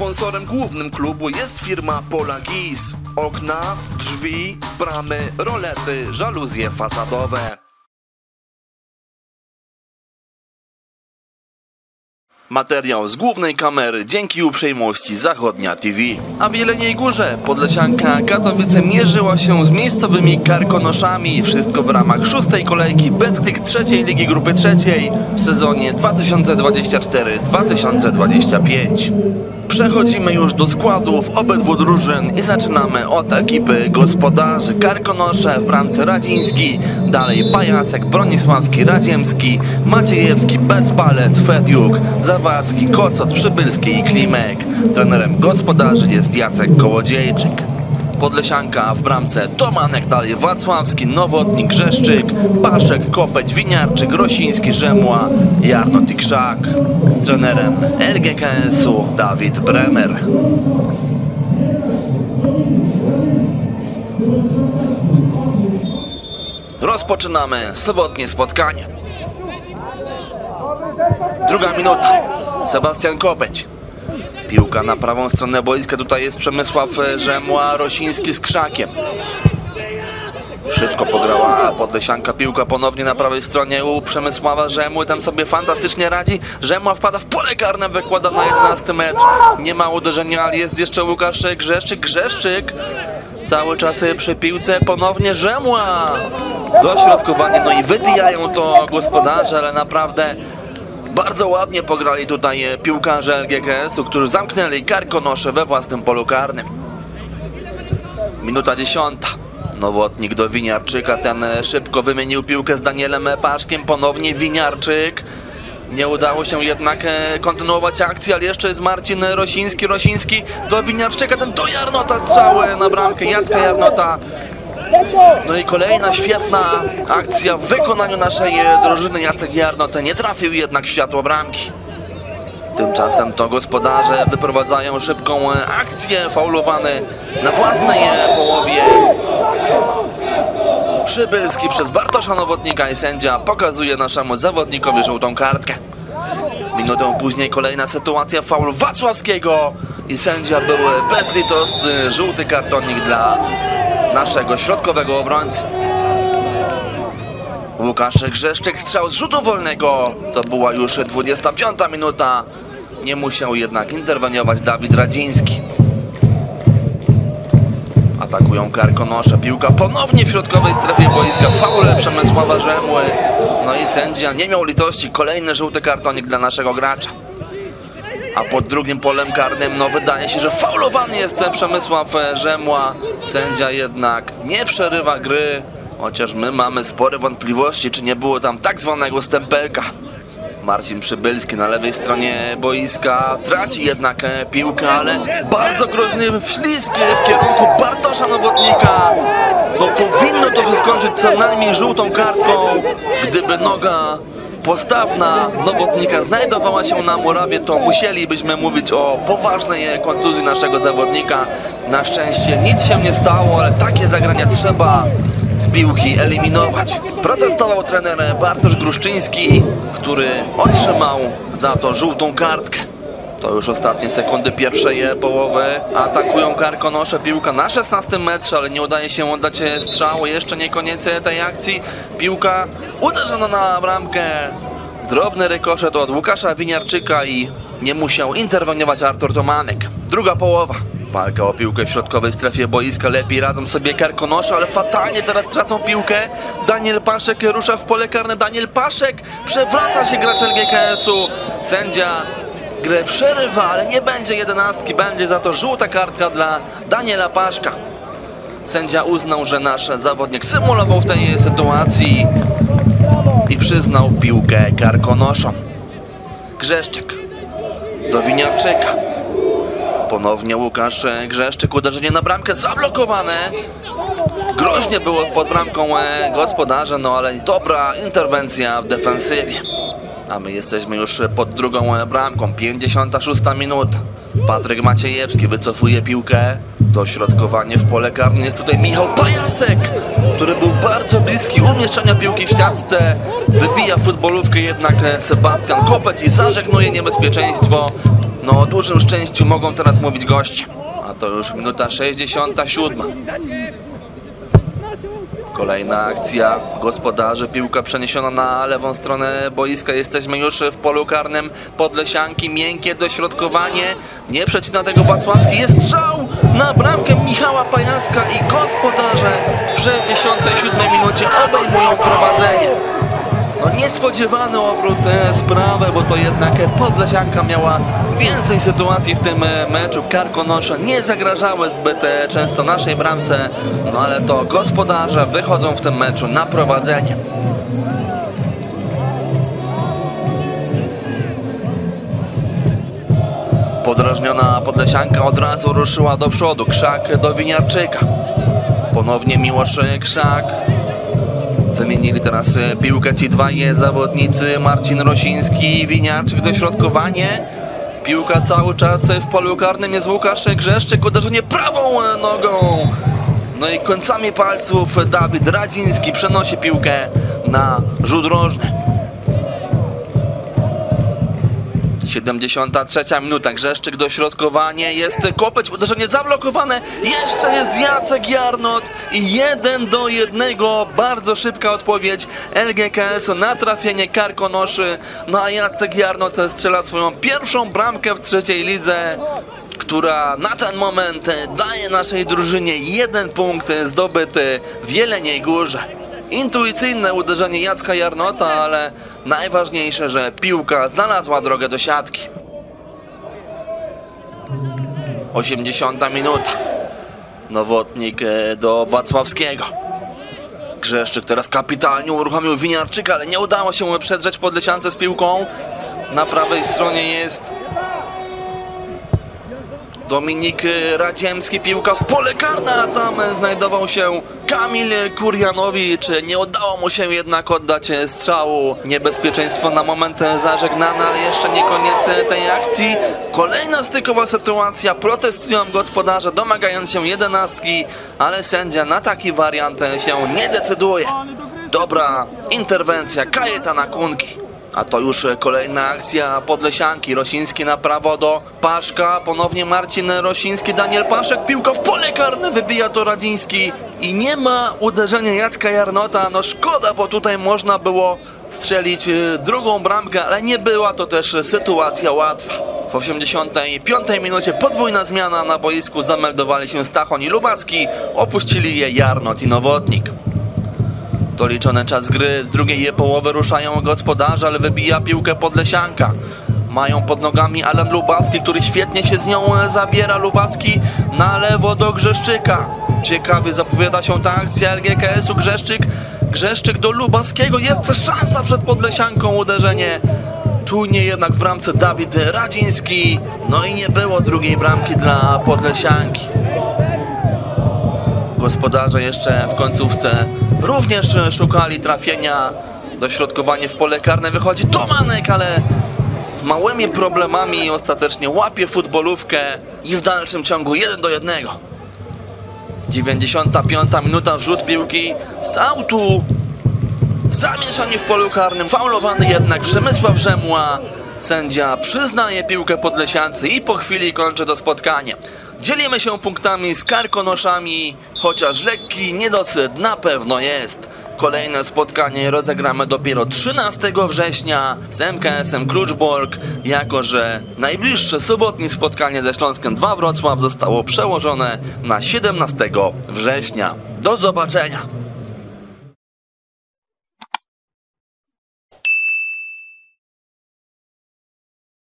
Sponsorem głównym klubu jest firma Pola Gis. Okna, drzwi, bramy, rolety, żaluzje fasadowe. Materiał z głównej kamery dzięki uprzejmości Zachodnia TV. A w Jeleniej Górze Podlesianka Katowice mierzyła się z miejscowymi karkonoszami. Wszystko w ramach szóstej kolejki Betclick trzeciej Ligi Grupy Trzeciej w sezonie 2024-2025. Przechodzimy już do składów obydwu drużyn i zaczynamy od ekipy gospodarzy Karkonosze w bramce Radziński, dalej Pajasek, Bronisławski, Radziemski, Maciejewski, Bezpalec, Fediuk, Zawadzki, Kocot, Przybylski i Klimek. Trenerem gospodarzy jest Jacek Kołodziejczyk. Podlesianka w bramce Tomanek, dalej Wacławski, Nowotnik, Grzeszczyk, Paszek, Kopeć, Winiarczyk, Rosiński, Rzemła, Jarnot i Krzak. Trenerem LGKS-u Dawid Bremer. Rozpoczynamy sobotnie spotkanie. Druga minuta. Sebastian Kopeć. Piłka na prawą stronę boiska. Tutaj jest Przemysław Rzemła, Rosiński z Krzakiem. Szybko pograła Podlesianka. Piłka ponownie na prawej stronie u Przemysława Rzemły. Tam sobie fantastycznie radzi. Rzemła wpada w pole karne, wykłada na 11 metr. Nie ma uderzenia, ale jest jeszcze Łukasz Grzeszczyk. Grzeszczyk cały czas przy piłce. Ponownie Rzemła. Dośrodkowanie. No i wybijają to gospodarze, ale naprawdę bardzo ładnie pograli tutaj piłkarze LGKS-u, którzy zamknęli Karkonosze we własnym polu karnym. Minuta dziesiąta. Nowotnik do Winiarczyka. Ten szybko wymienił piłkę z Danielem Paszkiem. Ponownie Winiarczyk. Nie udało się jednak kontynuować akcji, ale jeszcze jest Marcin Rosiński. Rosiński do Winiarczyka. Ten do Jarnota strzały na bramkę Jacka Jarnota. No i kolejna świetna akcja w wykonaniu naszej drużyny. Jacek Jarnot nie trafił jednak światło bramki. Tymczasem to gospodarze wyprowadzają szybką akcję, faulowany na własnej połowie. Przybylski przez Bartosza Nowotnika i sędzia pokazuje naszemu zawodnikowi żółtą kartkę. Minutę później kolejna sytuacja, faul Wacławskiego i sędzia był bezlitosny, żółty kartonik dla naszego środkowego obrońcy. Łukasz Grzeszczyk strzał z rzutu wolnego. To była już 25 minuta. Nie musiał jednak interweniować Dawid Radziński. Atakują Karkonosze. Piłka ponownie w środkowej strefie boiska. Faule Przemysława Rzemły. No i sędzia nie miał litości. Kolejny żółty kartonik dla naszego gracza. A pod drugim polem karnym, no wydaje się, że faulowany jest ten Przemysław Rzemła. Sędzia jednak nie przerywa gry, chociaż my mamy spore wątpliwości, czy nie było tam tak zwanego stempelka. Marcin Przybylski na lewej stronie boiska traci jednak piłkę, ale bardzo groźny wślizg w kierunku Bartosza Nowotnika. No powinno to się skończyć co najmniej żółtą kartką, gdyby noga postawna Nowotnika znajdowała się na murawie, to musielibyśmy mówić o poważnej kontuzji naszego zawodnika. Na szczęście nic się nie stało, ale takie zagrania trzeba z piłki eliminować. Protestował trener Bartosz Gruszczyński, który otrzymał za to żółtą kartkę. To już ostatnie sekundy pierwszej połowy. Atakują Karkonosze. Piłka na 16 metrze, ale nie udaje się oddać strzału. Jeszcze nie koniec tej akcji. Piłka uderzona na bramkę. Drobny rykoszet od Łukasza Winiarczyka i nie musiał interweniować Artur Tomanek. Druga połowa. Walka o piłkę w środkowej strefie boiska. Lepiej radzą sobie Karkonosze, ale fatalnie teraz tracą piłkę. Daniel Paszek rusza w pole karne. Daniel Paszek przewraca się gracz LGKS-u. Sędzia grę przerywa, ale nie będzie jedenastki, będzie za to żółta kartka dla Daniela Paszka. Sędzia uznał, że nasz zawodnik symulował w tej sytuacji i przyznał piłkę Karkonoszom. Grzeszczyk do Winiarczyka. Ponownie Łukasz Grzeszczyk, uderzenie na bramkę zablokowane. Groźnie było pod bramką gospodarza, no ale dobra interwencja w defensywie. A my jesteśmy już pod drugą bramką. 56 minuta. Patryk Maciejewski wycofuje piłkę. Dośrodkowanie w pole karne jest tutaj Michał Pajasek, który był bardzo bliski umieszczenia piłki w siatce. Wybija futbolówkę jednak Sebastian Kopeć i zażegnuje niebezpieczeństwo. No o dużym szczęściu mogą teraz mówić goście. A to już minuta 67. Kolejna akcja gospodarzy, piłka przeniesiona na lewą stronę boiska. Jesteśmy już w polu karnym Podlesianki, miękkie dośrodkowanie. Nie przecina tego Wacławski, jest strzał na bramkę Michała Pajacka i gospodarze w 67 minucie obejmują prowadzenie. No niespodziewany obrót e, sprawy, bo to jednak Podlesianka miała więcej sytuacji w tym e, meczu. Karkonosze nie zagrażały zbyt e, często naszej bramce, no ale to gospodarze wychodzą w tym meczu na prowadzenie. Podrażniona Podlesianka od razu ruszyła do przodu. Krzak do Winiarczyka. Ponownie Miłosz Krzak. Wymienili teraz e, piłkę ci dwaj zawodnicy, Marcin Rosiński i Winiarczyk, dośrodkowanie. Piłka cały czas w polu karnym jest Łukasz Grzeszczyk, uderzenie prawą nogą. No i końcami palców Dawid Radziński przenosi piłkę na rzut rożny. 73 minuta, Grzeszczyk dośrodkowanie, jest kopeć, uderzenie zablokowane, jeszcze jest Jacek Jarnot i 1 do 1, bardzo szybka odpowiedź LGKS na trafienie Karkonoszy, no a Jacek Jarnot strzela swoją pierwszą bramkę w trzeciej lidze, która na ten moment daje naszej drużynie jeden punkt zdobyty w Jeleniej Górze. Intuicyjne uderzenie Jacka Jarnota, ale najważniejsze, że piłka znalazła drogę do siatki. 80 minuta. Nowotnik e, do Wacławskiego. Grzeszczyk teraz kapitalnie uruchomił Winiarczyka, ale nie udało się mu przedrzeć podleciance z piłką. Na prawej stronie jest Dominik Radziemski, piłka w pole karne, a tam znajdował się Kamil Kurjanowicz. Nie udało mu się jednak oddać strzału. Niebezpieczeństwo na moment zażegnane, ale jeszcze nie koniec tej akcji. Kolejna stykowa sytuacja. Protestują gospodarze, domagając się jedenastki, ale sędzia na taki wariant się nie decyduje. Dobra interwencja Kajetana Kunki. A to już kolejna akcja Podlesianki. Rosiński na prawo do Paszka. Ponownie Marcin Rosiński, Daniel Paszek. Piłka w pole karne wybija to Radziński. I nie ma uderzenia Jacka Jarnota. No szkoda, bo tutaj można było strzelić y, drugą bramkę, ale nie była to też sytuacja łatwa. W 85 minucie podwójna zmiana na boisku zameldowali się Stachon i Lubacki. Opuścili je Jarnot i Nowotnik. Doliczony czas gry z drugiej połowy ruszają gospodarze, ale wybija piłkę Podlesianka. Mają pod nogami Alan Lubacki, który świetnie się z nią zabiera. Lubacki na lewo do Grzeszczyka. Ciekawie zapowiada się ta akcja LGKS-u. Grzeszczyk, Grzeszczyk do Lubackiego. Jest szansa przed Podlesianką. Uderzenie czujnie jednak w bramce Dawid Radziński. No i nie było drugiej bramki dla Podlesianki. Gospodarze jeszcze w końcówce również szukali trafienia. Dośrodkowanie w pole karne wychodzi Tomanek, ale z małymi problemami ostatecznie łapie futbolówkę i w dalszym ciągu 1 do 1. 95 minuta, rzut piłki z autu. Zamieszanie w polu karnym, faulowany jednak Przemysław Rzemła. Sędzia przyznaje piłkę Podlesiancy i po chwili kończy to spotkanie. Dzielimy się punktami z Karkonoszami, chociaż lekki niedosyt na pewno jest. Kolejne spotkanie rozegramy dopiero 13 września z MKS-em Kluczbork, jako że najbliższe sobotnie spotkanie ze Śląskiem 2 Wrocław zostało przełożone na 17 września. Do zobaczenia!